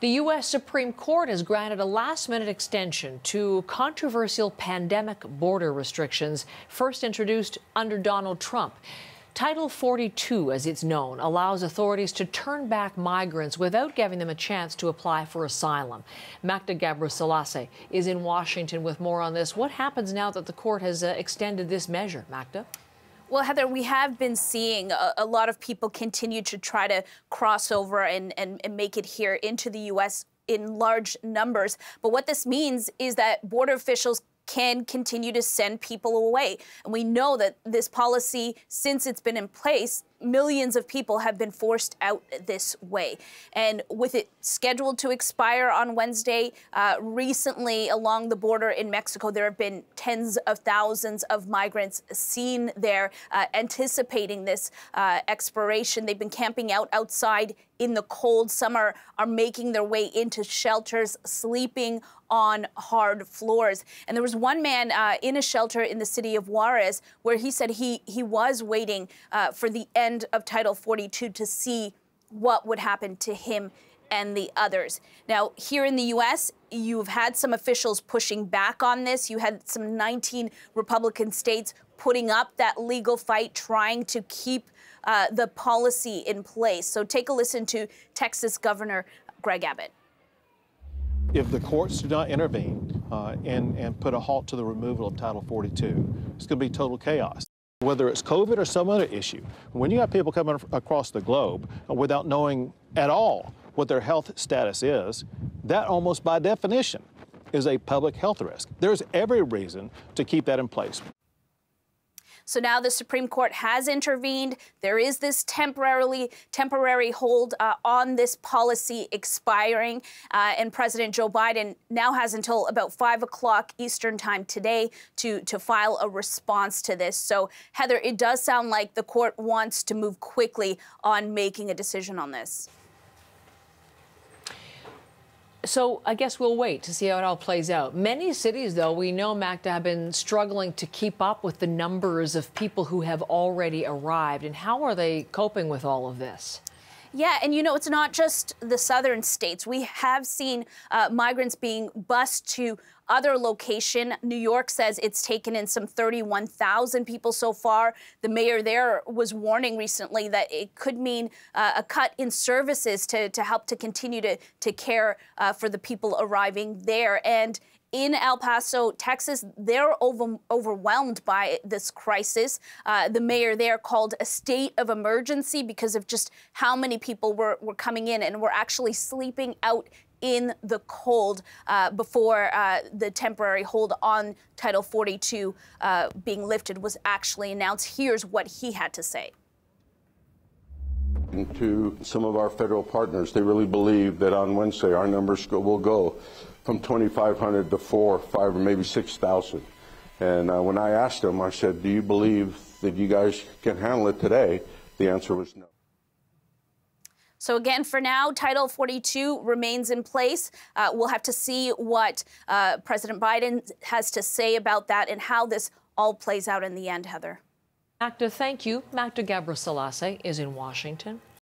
The U.S. Supreme Court has granted a last minute extension to controversial pandemic border restrictions first introduced under Donald Trump. Title 42, as it's known, allows authorities to turn back migrants without giving them a chance to apply for asylum. Makda Ghebreslassie is in Washington with more on this. What happens now that the court has uh, extended this measure, Makda? Well, Heather, we have been seeing a, a, lot of people continue to try to cross over and, and, and make it here into the U.S. in large numbers. But what this means is that border officials can continue to send people away. And we know that this policy, since it's been in place, millions of people have been forced out this way. And with it scheduled to expire on Wednesday, uh, recently along the border in Mexico, there have been tens of thousands of migrants seen there uh, anticipating this uh, expiration. They've been camping out outside in the cold. Some are, are making their way into shelters, sleeping on hard floors. And there was one man uh, in a shelter in the city of Juarez where he said he, he was waiting uh, for the end end of Title 42 to see what would happen to him and the others. Now, here in the U.S., you've had some officials pushing back on this. You had some 19 Republican states putting up that legal fight, trying to keep uh, the policy in place. So take a listen to Texas Governor Greg Abbott. If the courts do not intervene uh, and, and put a halt to the removal of Title 42, it's going to be total chaos whether it's COVID or some other issue. When you have people coming across the globe without knowing at all what their health status is, that almost by definition is a public health risk. There's every reason to keep that in place. So now the Supreme Court has intervened. There is this temporarily temporary hold uh, on this policy expiring, uh, and President Joe Biden now has until about five o'clock Eastern time today to to file a response to this. So Heather, it does sound like the court wants to move quickly on making a decision on this. So I guess we'll wait to see how it all plays out. Many cities, though, we know, Makda, have been struggling to keep up with the numbers of people who have already arrived. And how are they coping with all of this? Yeah, and you know, it's not just the southern states. We have seen uh, migrants being bused to other location. New York says it's taken in some 31,000 people so far. The mayor there was warning recently that it could mean uh, a cut in services to, to help to continue to, to care uh, for the people arriving there. And in El Paso, Texas, they're over, overwhelmed by this crisis. Uh, the mayor there called a state of emergency because of just how many people were, were coming in and were actually sleeping out in the cold uh, before uh, the temporary hold on Title 42 uh, being lifted was actually announced. Here's what he had to say. To some of our federal partners, they really believe that on Wednesday our numbers will go from 2,500 to 4, 5, or maybe 6,000. And uh, when I asked them, I said, Do you believe that you guys can handle it today? The answer was no. So again, for now, Title 42 remains in place. Uh, we'll have to see what uh, President Biden has to say about that and how this all plays out in the end, Heather. Makda, thank you. Makda Ghebreslassie is in Washington.